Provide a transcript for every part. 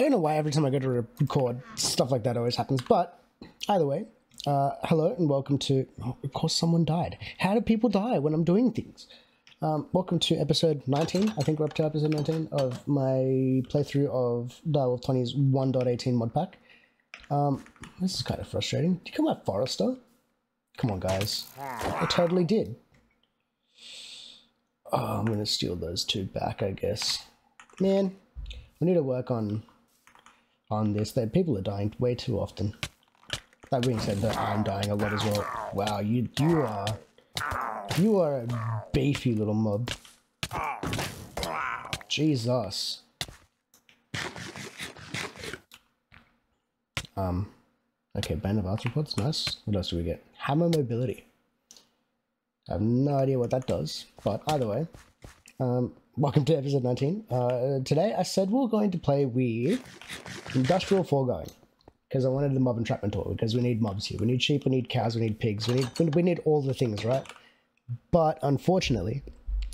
I don't know why every time I go to record, stuff like that always happens. But either way, uh, hello and welcome to. Oh, of course, someone died. How do people die when I'm doing things? Um, welcome to episode 19. I think we're up to episode 19 of my playthrough of Direwolf20's 1.18 mod pack. Um, this is kind of frustrating. Did you come out Forester? Come on, guys. I totally did. Oh, I'm gonna steal those two back, I guess. Man, we need to work on on this. That people are dying way too often. That being said, that I'm dying a lot as well. Wow, you you are you are a beefy little mob. Jesus. Um. Okay, bane of arthropods, nice. What else do we get? Hammer mobility. I have no idea what that does, but either way, um, welcome to episode 19. Uh, today I said we are going to play with Industrial Foregoing, because I wanted the mob entrapment tool, because we need mobs here. We need sheep, we need cows, we need pigs, we need, we need all the things, right? But unfortunately,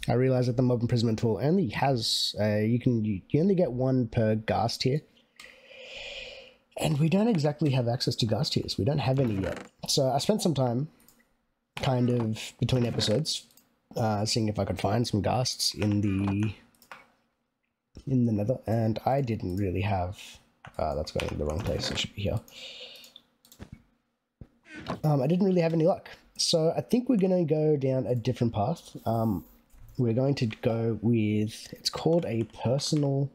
I realized that the mob imprisonment tool only has, uh, you can, you, only get one per ghast tear. And we don't exactly have access to ghast tears. We don't have any yet. So I spent some time kind of between episodes, uh, seeing if I could find some ghasts in the in the nether, and I didn't really have. Uh, that's going in the wrong place. It should be here. Um, I didn't really have any luck, so I think we're going to go down a different path. Um, we're going to go with it's called a personal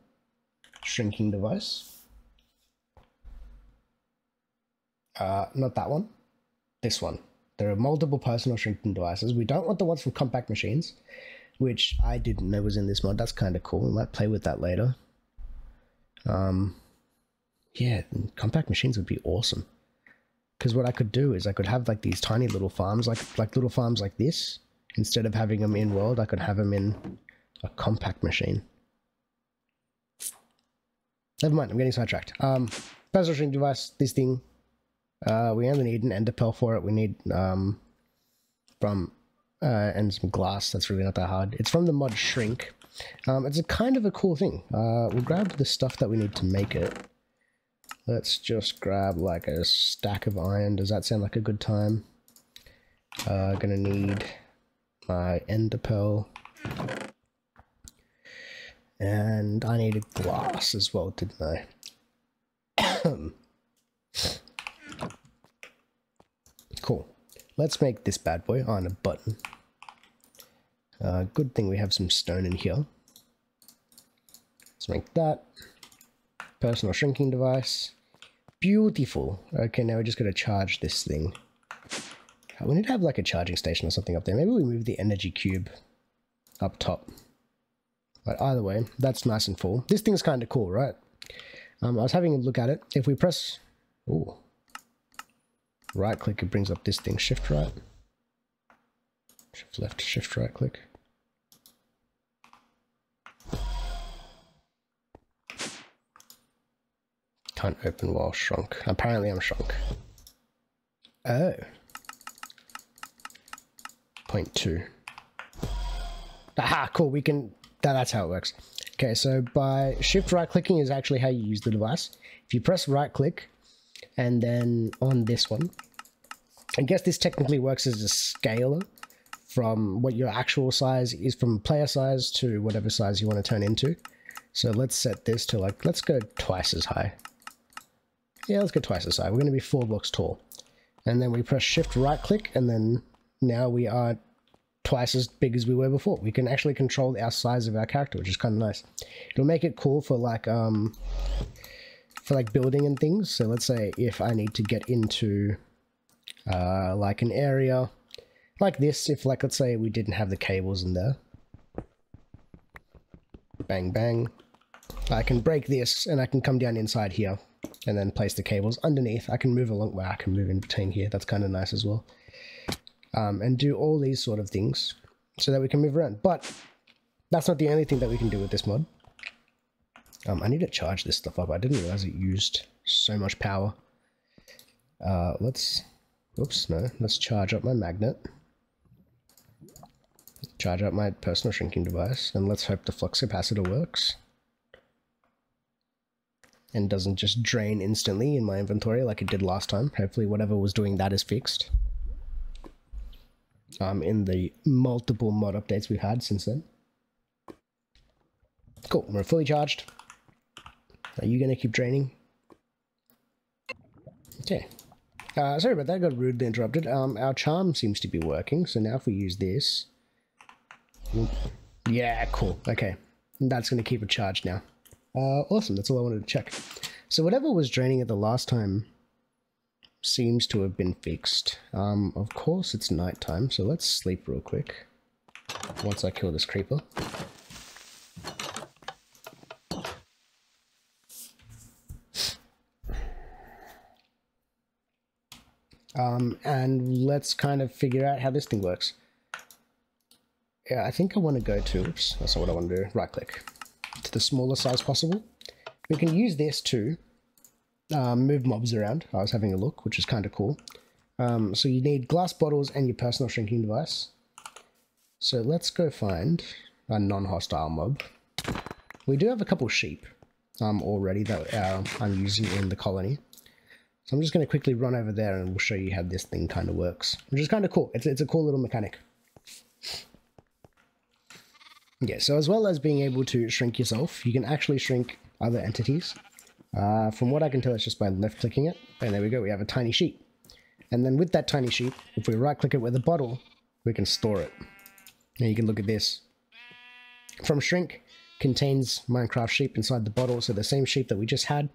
shrinking device. Uh, not that one. This one. There are multiple personal shrinking devices. We don't want the ones from compact machines, which I didn't know was in this mod. That's kind of cool. We might play with that later. Um, yeah, compact machines would be awesome. Because what I could do is I could have like these tiny little farms, like like little farms like this. Instead of having them in world, I could have them in a compact machine. Never mind, I'm getting sidetracked. Um, personal shrinking device, this thing uh, we only need an ender pearl for it. We need um, from uh, and some glass. That's really not that hard. It's from the mod Shrink. Um, it's a kind of a cool thing. Uh, we'll grab the stuff that we need to make it. Let's just grab like a stack of iron. Does that sound like a good time? Uh, gonna need my ender pearl. And I needed glass as well, didn't I? Cool. Let's make this bad boy on a button. Uh, good thing we have some stone in here. Let's make that. Personal shrinking device. Beautiful. Okay, now we're just going to charge this thing. Uh, we need to have like a charging station or something up there. Maybe we move the energy cube up top. But either way, that's nice and full. This thing's kind of cool, right? Um, I was having a look at it. If we press... Ooh, right click, it brings up this thing, shift right. Shift left, shift right click. Can't open while shrunk. Apparently I'm shrunk. Oh. Point two. Aha, cool, we can, that, that's how it works. Okay, so by shift right clicking is actually how you use the device. If you press right click, and then on this one, I guess this technically works as a scaler from what your actual size is from player size to whatever size you want to turn into. So let's set this to like, let's go twice as high. Yeah, let's go twice as high. We're going to be four blocks tall. And then we press shift right click and then now we are twice as big as we were before. We can actually control our size of our character, which is kind of nice. It'll make it cool for like, um, for like building and things. So let's say if I need to get into uh, like an area like this, if like let's say we didn't have the cables in there. Bang bang. I can break this and I can come down inside here and then place the cables underneath. I can move along where I can move in between here. That's kind of nice as well. Um, and do all these sort of things so that we can move around. But that's not the only thing that we can do with this mod. Um, I need to charge this stuff up. I didn't realize it used so much power. Uh, let's, oops, no, let's charge up my magnet. Charge up my personal shrinking device, and let's hope the flux capacitor works. and doesn't just drain instantly in my inventory like it did last time. Hopefully whatever was doing that is fixed. Um, in the multiple mod updates we've had since then. Cool, we're fully charged. Are you to keep draining? Okay. Uh, sorry about that, I got rudely interrupted. Um, our charm seems to be working, so now if we use this... Yeah, cool, okay. And that's to keep it charged now. Uh, awesome, that's all I wanted to check. So whatever was draining it the last time seems to have been fixed. Um, of course it's nighttime, so let's sleep real quick. Once I kill this creeper. Um, and let's kind of figure out how this thing works. Yeah, I think I want to go to, oops, that's not what I want to do, right click, to the smaller size possible. We can use this to um, move mobs around. I was having a look, which is kind of cool. Um, so you need glass bottles and your personal shrinking device. So let's go find a non-hostile mob. We do have a couple sheep um, already that uh, I'm using in the colony. So I'm just going to quickly run over there and we'll show you how this thing kind of works, which is kind of cool. It's, it's a cool little mechanic. Yeah, so as well as being able to shrink yourself, you can actually shrink other entities. Uh, from what I can tell, it's just by left-clicking it. And there we go, we have a tiny sheep. And then with that tiny sheep, if we right-click it with a bottle, we can store it. Now you can look at this. From shrink, contains Minecraft sheep inside the bottle, so the same sheep that we just had,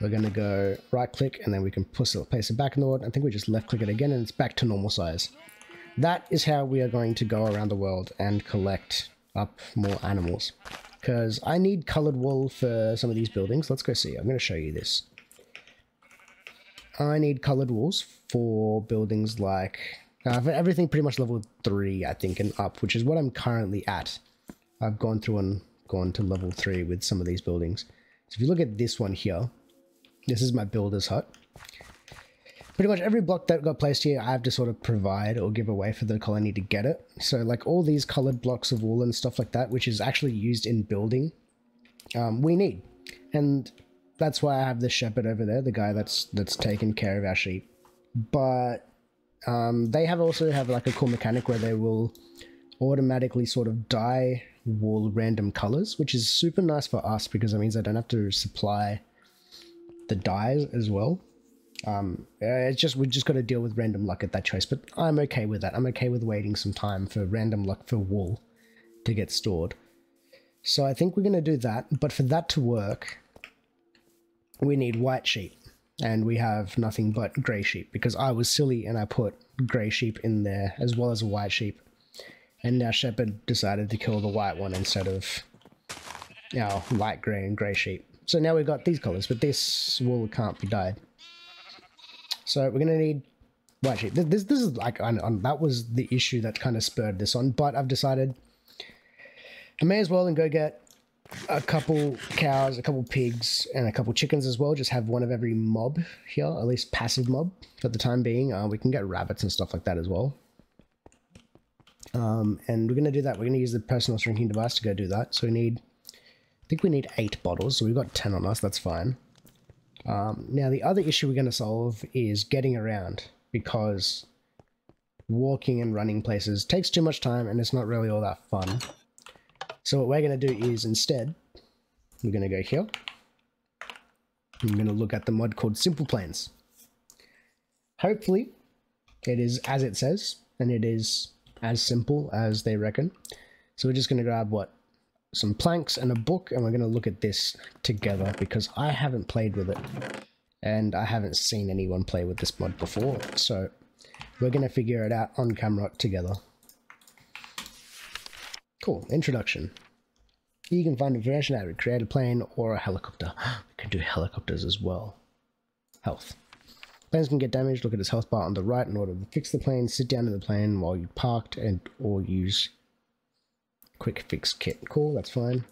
we're going to go right click and then we can place it, back in the world. I think we just left click it again and it's back to normal size. That is how we are going to go around the world and collect up more animals. Because I need colored wool for some of these buildings. Let's go see. I'm going to show you this. I need colored wools for buildings like... Uh, for everything pretty much level 3, I think, and up, which is what I'm currently at. I've gone through and gone to level 3 with some of these buildings. So if you look at this one here, this is my builder's hut. Pretty much every block that got placed here, I have to sort of provide or give away for the colony to get it. So like all these colored blocks of wool and stuff like that, which is actually used in building, um, we need. And that's why I have the shepherd over there, the guy that's that's taking care of our sheep. But um, they have also have like a cool mechanic where they will automatically sort of dye wool random colors, which is super nice for us because it means I don't have to supply the dyes as well. Um, it's just we just got to deal with random luck at that choice, but I'm okay with that. I'm okay with waiting some time for random luck for wool to get stored. So I think we're going to do that, but for that to work, we need white sheep, and we have nothing but grey sheep because I was silly and I put grey sheep in there as well as a white sheep, and now Shepherd decided to kill the white one instead of know, light grey and grey sheep. So now we've got these colors, but this wool can't be dyed. So we're going to need white sheep. This, this is like, on, on, that was the issue that kind of spurred this on, but I've decided I may as well and go get a couple cows, a couple pigs, and a couple chickens as well. Just have one of every mob here, at least passive mob for the time being. Uh, we can get rabbits and stuff like that as well. Um, and we're going to do that. We're going to use the personal shrinking device to go do that. So we need I think we need eight bottles, so we've got 10 on us, that's fine. Um, now, the other issue we're going to solve is getting around, because walking and running places takes too much time and it's not really all that fun. So what we're going to do is instead, we're going to go here. I'm going to look at the mod called Simple Planes. Hopefully, it is as it says, and it is as simple as they reckon. So we're just going to grab, what, some planks and a book and we're going to look at this together because I haven't played with it and I haven't seen anyone play with this mod before so we're going to figure it out on camera together. Cool, introduction. You can find information out of create a plane or a helicopter. We can do helicopters as well. Health. Planes can get damaged, look at his health bar on the right in order to fix the plane, sit down in the plane while you parked and or use quick fix kit. Cool, that's fine.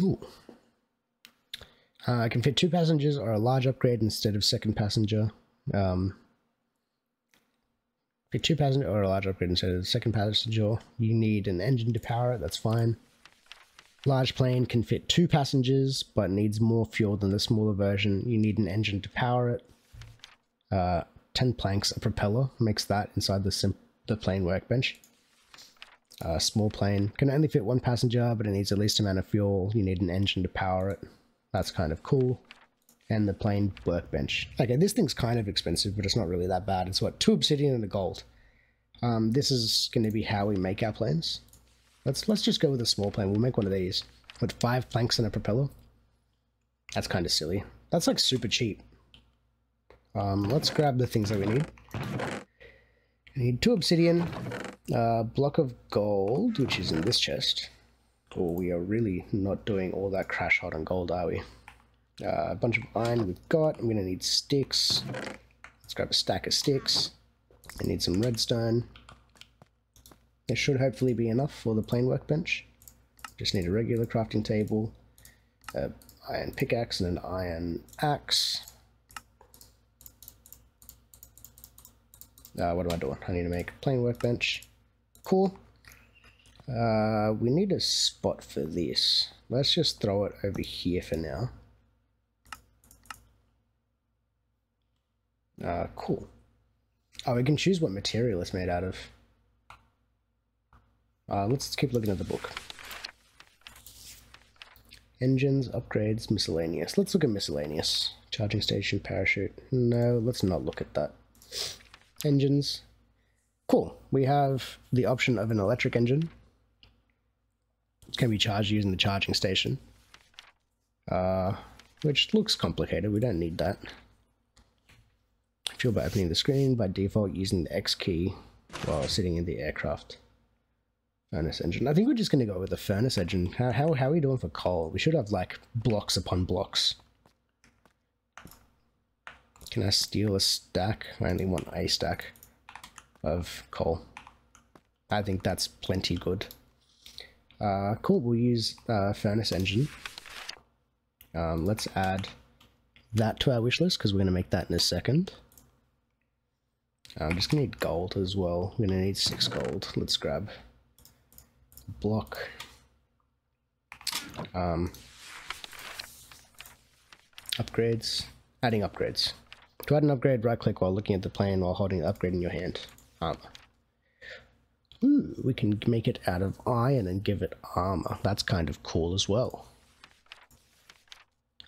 Ooh. Uh, I can fit two passengers or a large upgrade instead of second passenger. Um, fit two passenger or a large upgrade instead of second passenger. You need an engine to power it, that's fine. Large plane can fit two passengers, but needs more fuel than the smaller version. You need an engine to power it. Uh, 10 planks, a propeller, makes that inside the, the plane workbench. A small plane can only fit one passenger, but it needs the least amount of fuel. You need an engine to power it. That's kind of cool. And the plane workbench. Okay, this thing's kind of expensive, but it's not really that bad. It's what, two obsidian and a gold. Um, this is going to be how we make our planes. Let's let's just go with a small plane. We'll make one of these with five planks and a propeller. That's kind of silly. That's like super cheap. Um, let's grab the things that we need. We need two obsidian, a block of gold, which is in this chest. Oh, we are really not doing all that crash hot on gold, are we? Uh, a bunch of iron we've got. I'm going to need sticks. Let's grab a stack of sticks. I need some redstone. It should hopefully be enough for the plane workbench. Just need a regular crafting table, an iron pickaxe and an iron axe. Uh, what am I doing? I need to make a plane workbench. Cool. Uh, we need a spot for this. Let's just throw it over here for now. Uh, cool. Oh, we can choose what material it's made out of. Uh, let's keep looking at the book. Engines, upgrades, miscellaneous. Let's look at miscellaneous. Charging station, parachute. No, let's not look at that. Engines. Cool. We have the option of an electric engine. It can be charged using the charging station. Uh, which looks complicated. We don't need that. Fuel by opening the screen by default using the X key while sitting in the aircraft. Furnace engine. I think we're just going to go with the furnace engine. How, how, how are we doing for coal? We should have like blocks upon blocks. Can I steal a stack? I only want a stack of coal. I think that's plenty good. Uh, cool, we'll use uh, furnace engine. Um, let's add that to our wish list because we're going to make that in a second. I'm just going to need gold as well. We're going to need six gold. Let's grab block. Um, upgrades. Adding upgrades. To add an upgrade, right click while looking at the plane while holding the upgrade in your hand. Armor. Ooh, we can make it out of iron and give it armor. That's kind of cool as well.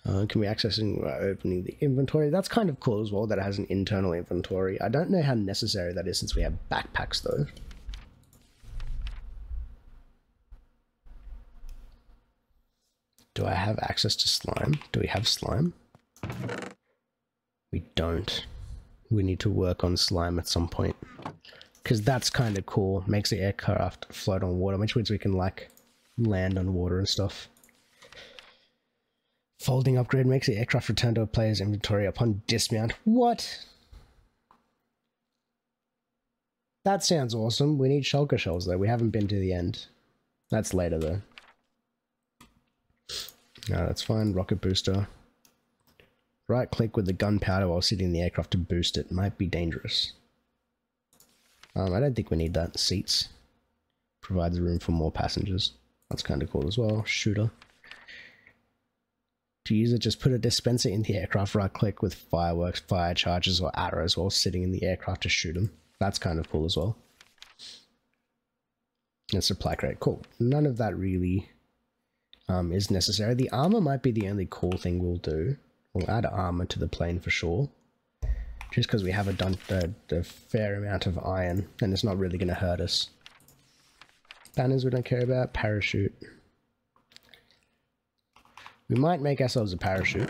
Uh, can be accessing uh, opening the inventory. That's kind of cool as well that it has an internal inventory. I don't know how necessary that is since we have backpacks though. Do I have access to slime? Do we have slime? We don't. We need to work on slime at some point. Because that's kind of cool. Makes the aircraft float on water, which means we can like land on water and stuff. Folding upgrade makes the aircraft return to a player's inventory upon dismount. What? That sounds awesome. We need shulker shells though. We haven't been to the end. That's later though. No, that's fine. Rocket booster. Right click with the gunpowder while sitting in the aircraft to boost it. Might be dangerous. Um, I don't think we need that. Seats. Provides room for more passengers. That's kind of cool as well. Shooter. To use it, just put a dispenser in the aircraft, right click with fireworks, fire charges, or arrows while sitting in the aircraft to shoot them. That's kind of cool as well. And supply crate. Cool. None of that really um, is necessary. The armor might be the only cool thing we'll do. We'll add armor to the plane for sure. Just because we have a, done, a, a fair amount of iron and it's not really going to hurt us. Banners we don't care about. Parachute. We might make ourselves a parachute.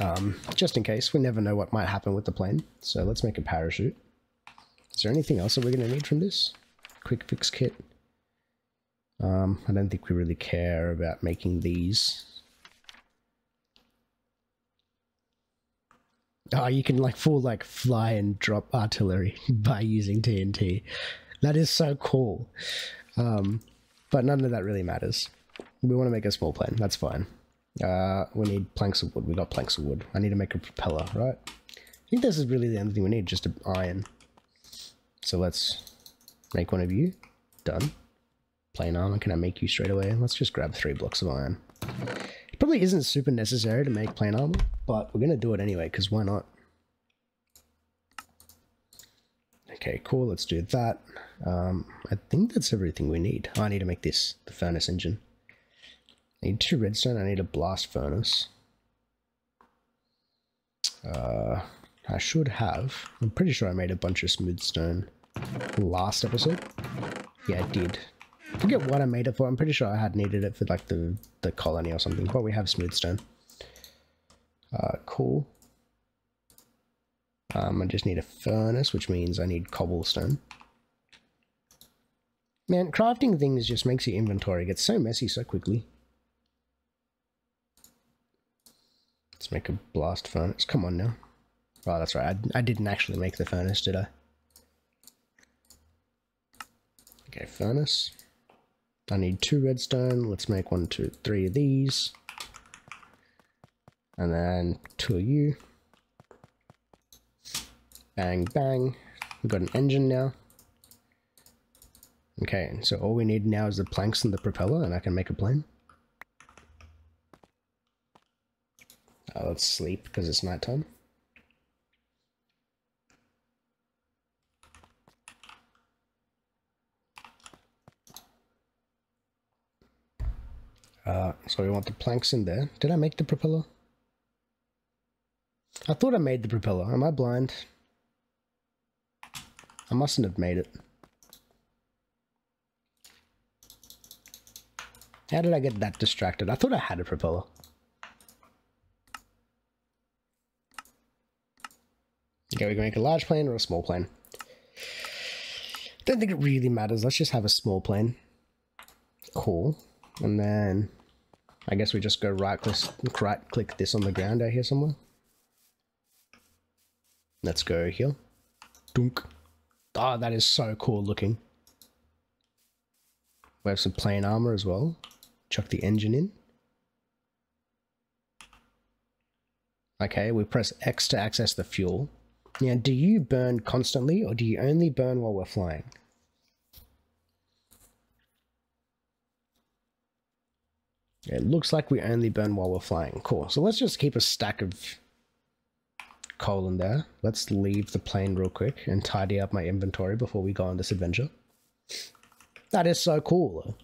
Um, just in case. We never know what might happen with the plane. So let's make a parachute. Is there anything else that we're going to need from this? quick fix kit. Um, I don't think we really care about making these. Oh, you can like full like fly and drop artillery by using TNT. That is so cool. Um, but none of that really matters. We want to make a small plane. That's fine. Uh, we need planks of wood. We got planks of wood. I need to make a propeller, right? I think this is really the only thing we need, just iron. So let's Make one of you. Done. Plane armor, can I make you straight away? Let's just grab three blocks of iron. It probably isn't super necessary to make plane armor, but we're going to do it anyway, because why not? Okay, cool, let's do that. Um, I think that's everything we need. Oh, I need to make this, the furnace engine. I need two redstone, I need a blast furnace. Uh, I should have. I'm pretty sure I made a bunch of smooth stone last episode. Yeah, I did. I forget what I made it for. I'm pretty sure I had needed it for like the, the colony or something, but we have smooth stone. Uh, cool. Um, I just need a furnace, which means I need cobblestone. Man, crafting things just makes your inventory get so messy so quickly. Let's make a blast furnace. Come on now. Oh, that's right. I, I didn't actually make the furnace, did I? Okay, furnace. I need two redstone. Let's make one, two, three of these. And then two of you. Bang, bang. We've got an engine now. Okay, so all we need now is the planks and the propeller, and I can make a plane. Uh, let's sleep because it's nighttime. So we want the planks in there. Did I make the propeller? I thought I made the propeller. Am I blind? I mustn't have made it. How did I get that distracted? I thought I had a propeller. Okay, we can make a large plane or a small plane. Don't think it really matters. Let's just have a small plane. Cool. And then I guess we just go right click, right click this on the ground out here somewhere. Let's go here. Dunk. Oh, that is so cool looking. We have some plane armor as well. Chuck the engine in. Okay, we press X to access the fuel. Now, do you burn constantly or do you only burn while we're flying? It looks like we only burn while we're flying. Cool. So let's just keep a stack of coal in there. Let's leave the plane real quick and tidy up my inventory before we go on this adventure. That is so cool.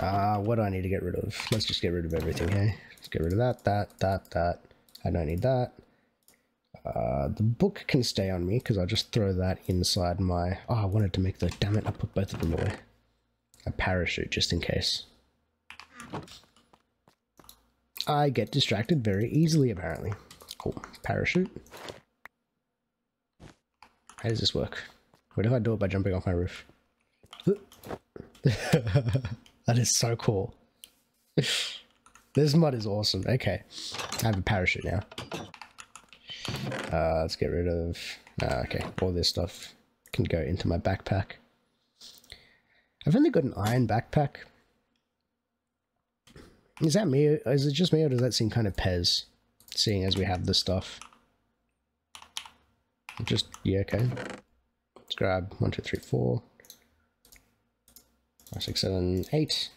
Ah, uh, what do I need to get rid of? Let's just get rid of everything, hey? Let's get rid of that, that, that, that. I don't need that. Uh, the book can stay on me because I'll just throw that inside my... Oh, I wanted to make the... Damn it, I put both of them away a parachute just in case. I get distracted very easily, apparently. Cool. Parachute. How does this work? What if I do it by jumping off my roof? that is so cool. this mud is awesome. Okay. I have a parachute now. Uh, let's get rid of... Uh, okay, all this stuff can go into my backpack. I've only got an iron backpack. Is that me? Is it just me or does that seem kind of Pez? Seeing as we have the stuff. Just, yeah, okay. Let's grab one, two, three, four, five, six, seven, eight.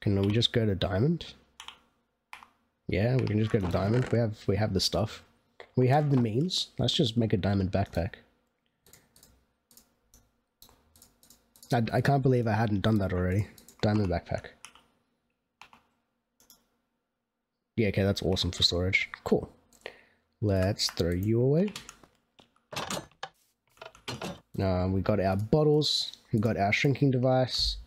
Can we just go to diamond? Yeah, we can just go to diamond. We have we have the stuff. We have the means. Let's just make a diamond backpack. I, I can't believe I hadn't done that already. Diamond backpack. Yeah, okay, that's awesome for storage. Cool. Let's throw you away. Uh, we got our bottles. We got our shrinking device.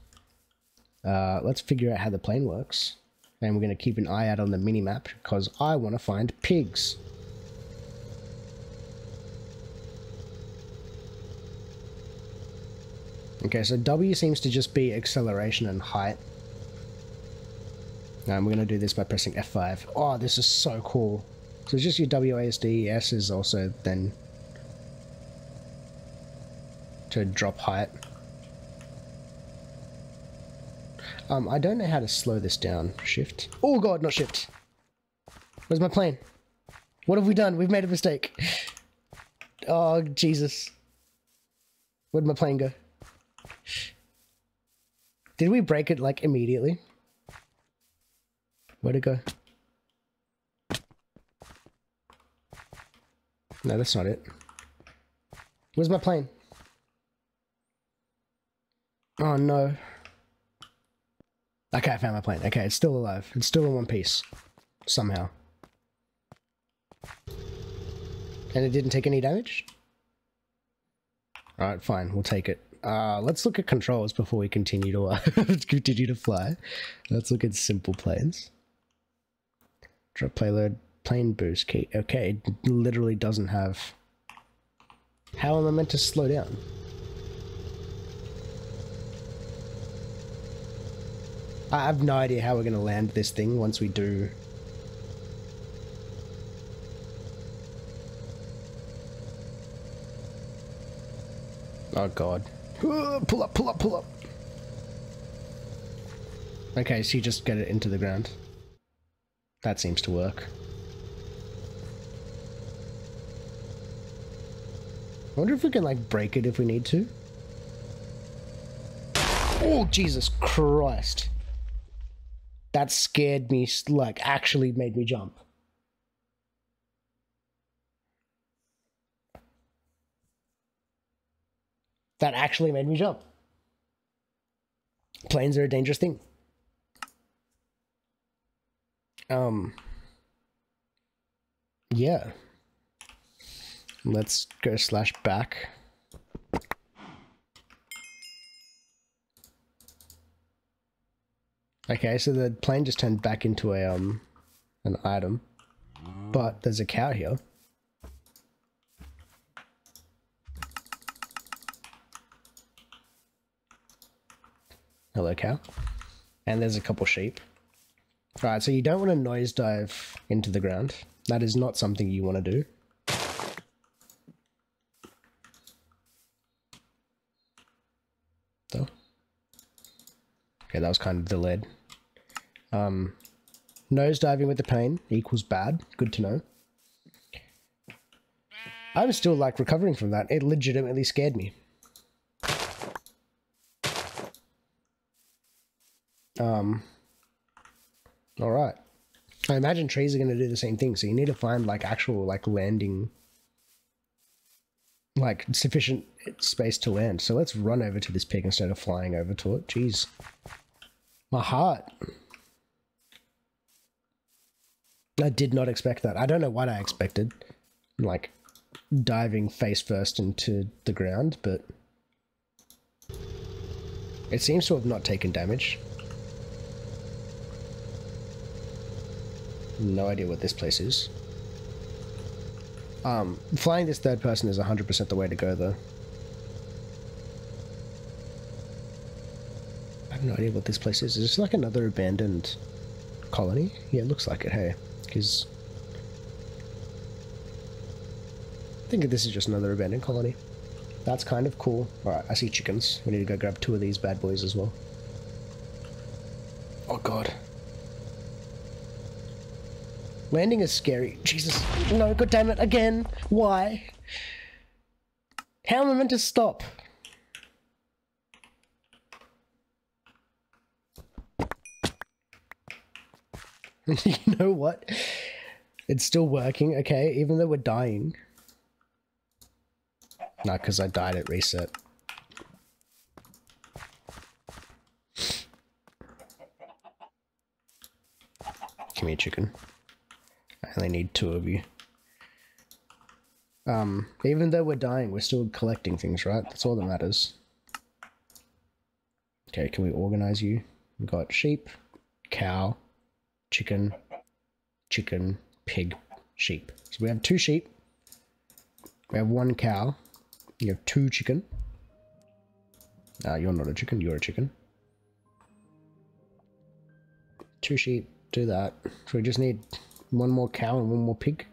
Uh, let's figure out how the plane works. And we're going to keep an eye out on the mini-map because I want to find pigs. Okay, so W seems to just be acceleration and height. And we're going to do this by pressing F5. Oh, this is so cool. So it's just your WASD. S is also then to drop height. Um, I don't know how to slow this down. Shift. Oh god, not shift. Where's my plane? What have we done? We've made a mistake. Oh, Jesus. Where'd my plane go? Did we break it, like, immediately? Where'd it go? No, that's not it. Where's my plane? Oh, no. Okay, I found my plane. Okay, it's still alive. It's still in one piece. Somehow. And it didn't take any damage? Alright, fine. We'll take it. Uh, let's look at controls before we continue to uh, continue to fly. Let's look at simple planes. Drop payload, plane boost key. Okay, it literally doesn't have... How am I meant to slow down? I have no idea how we're going to land this thing once we do Oh god. Uh, pull up, pull up, pull up. Okay, so you just get it into the ground. That seems to work. I wonder if we can like break it if we need to. Oh, Jesus Christ. That scared me, like actually made me jump. That actually made me jump. Planes are a dangerous thing. Um, yeah. Let's go slash back. Okay, so the plane just turned back into a um an item. But there's a cow here. Hello, cow. And there's a couple sheep. Alright, so you don't want to noise dive into the ground. That is not something you want to do. So. Okay, that was kind of delayed. Um, nose diving with the pain equals bad. Good to know. I'm still like recovering from that. It legitimately scared me. Um, all right. I imagine trees are going to do the same thing. So you need to find like actual like landing, like sufficient space to land. So let's run over to this pig instead of flying over to it. Jeez, my heart. I did not expect that. I don't know what I expected, like diving face first into the ground, but it seems to have not taken damage. No idea what this place is. Um, flying this third person is 100% the way to go, though. I have no idea what this place is. Is this like another abandoned colony? Yeah, it looks like it, hey. Because... I think this is just another abandoned colony. That's kind of cool. Alright, I see chickens. We need to go grab two of these bad boys as well. Oh god. Landing is scary. Jesus. No, god damn it, again. Why? How am I meant to stop? you know what? It's still working, okay, even though we're dying. Not because I died at reset. Come here, chicken. I only need two of you. Um, even though we're dying, we're still collecting things, right? That's all that matters. Okay, can we organize you? We've got sheep, cow, chicken, chicken, pig, sheep. So we have two sheep. We have one cow. You have two chicken. Uh, you're not a chicken, you're a chicken. Two sheep, do that. So we just need one more cow and one more pig.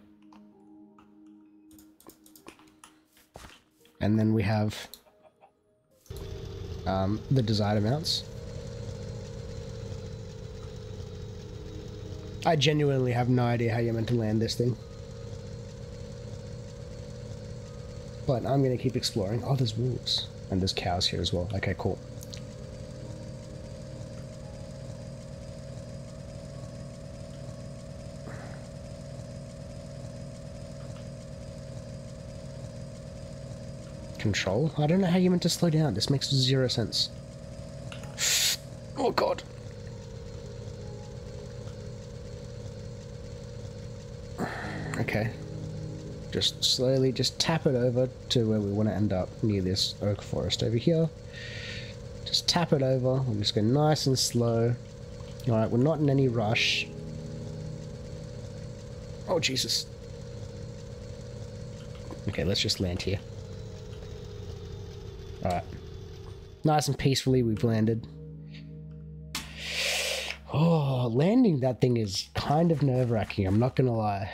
And then we have um, the desired amounts. I genuinely have no idea how you're meant to land this thing. But I'm going to keep exploring. Oh, there's wolves. And there's cows here as well. Okay, cool. Control? I don't know how you meant to slow down. This makes zero sense. Oh god. Okay. Just slowly just tap it over to where we want to end up near this oak forest over here. Just tap it over. We'll just go nice and slow. Alright, we're not in any rush. Oh, Jesus. Okay, let's just land here. Alright. Nice and peacefully we've landed. Oh, landing that thing is kind of nerve-wracking, I'm not gonna lie.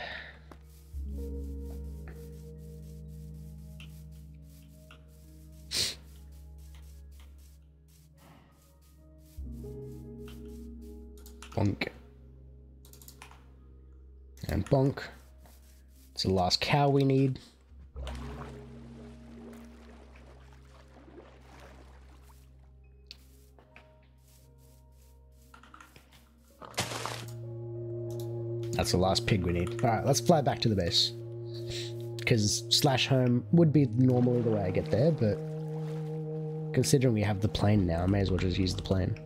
Bonk. And bonk. It's the last cow we need. That's the last pig we need. Alright, let's fly back to the base. Because slash home would be normally the way I get there, but considering we have the plane now, I may as well just use the plane.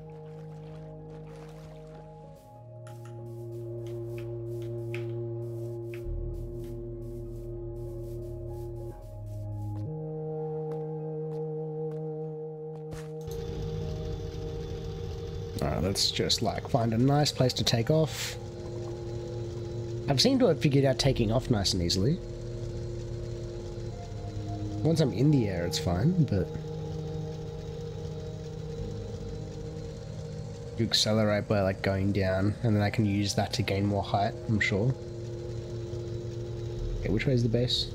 Alright, let's just like find a nice place to take off. I've seemed to have figured out taking off nice and easily. Once I'm in the air, it's fine, but... You accelerate by, like, going down, and then I can use that to gain more height, I'm sure. Okay, which way is the base?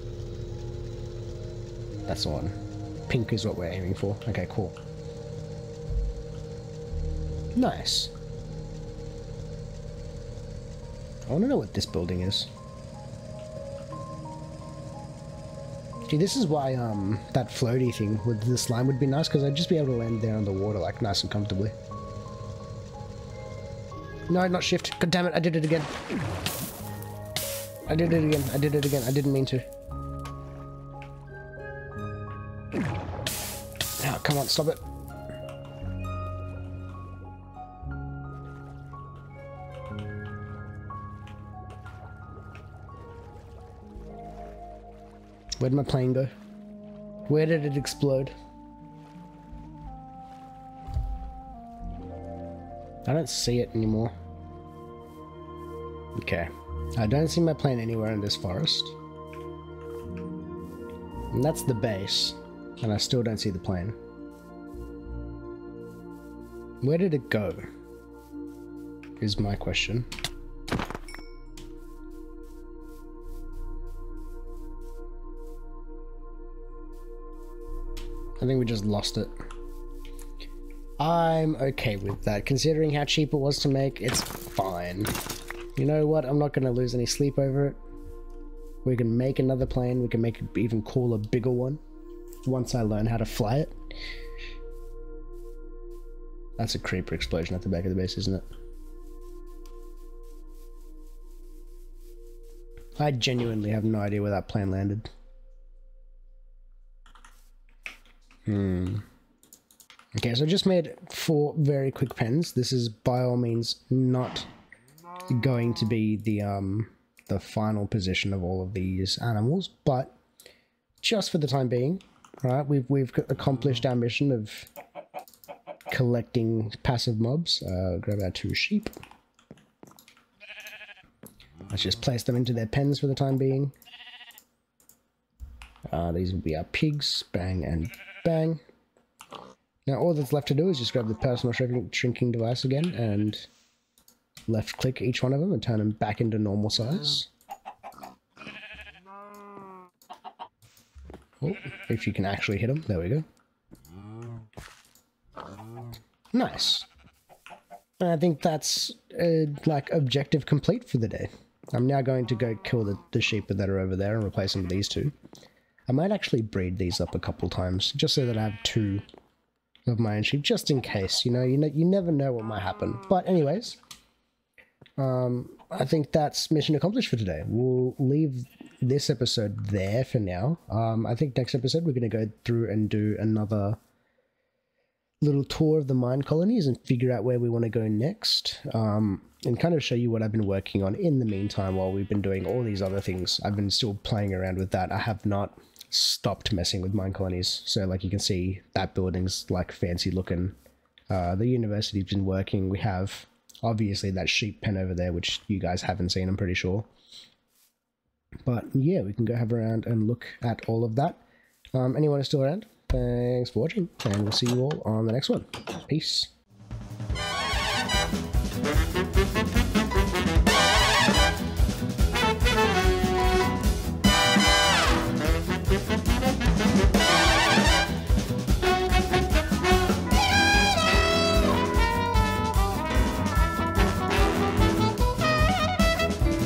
That's the one. Pink is what we're aiming for. Okay, cool. Nice. I want to know what this building is. See, this is why um that floaty thing with the slime would be nice, because I'd just be able to land there on the water, like, nice and comfortably. No, not shift. God damn it, I did it again. I did it again. I did it again. I didn't mean to. Now, oh, come on, stop it. Where'd my plane go? Where did it explode? I don't see it anymore. Okay. I don't see my plane anywhere in this forest. And that's the base. And I still don't see the plane. Where did it go? Is my question. I think we just lost it. I'm okay with that. Considering how cheap it was to make, it's fine. You know what? I'm not going to lose any sleep over it. We can make another plane. We can make an even cooler, bigger one. Once I learn how to fly it. That's a creeper explosion at the back of the base, isn't it? I genuinely have no idea where that plane landed. Hmm. Okay, so I just made four very quick pens. This is by all means not going to be the um the final position of all of these animals, but just for the time being, right? We've we've accomplished our mission of collecting passive mobs. Uh, grab our two sheep. Let's just place them into their pens for the time being. Uh, these will be our pigs. Bang and Bang. Now all that's left to do is just grab the personal shrinking, device again and left click each one of them and turn them back into normal size. Oh, if you can actually hit them, there we go. Nice. And I think that's uh, like objective complete for the day. I'm now going to go kill the, the sheep that are over there and replace them with these two. I might actually breed these up a couple times just so that I have two of my own sheep, just in case. You know, you know, you never know what might happen. But anyways, um, I think that's mission accomplished for today. We'll leave this episode there for now. Um, I think next episode we're going to go through and do another little tour of the MineColonies and figure out where we want to go next um, and kind of show you what I've been working on in the meantime while we've been doing all these other things. I've been still playing around with that. I have not stopped messing with MineColonies. So like you can see that building's like fancy looking. Uh, the university's been working. We have obviously that sheep pen over there, which you guys haven't seen, I'm pretty sure. But yeah, we can go have around and look at all of that. Um, anyone is still around? Thanks for watching, and we'll see you all on the next one. Peace.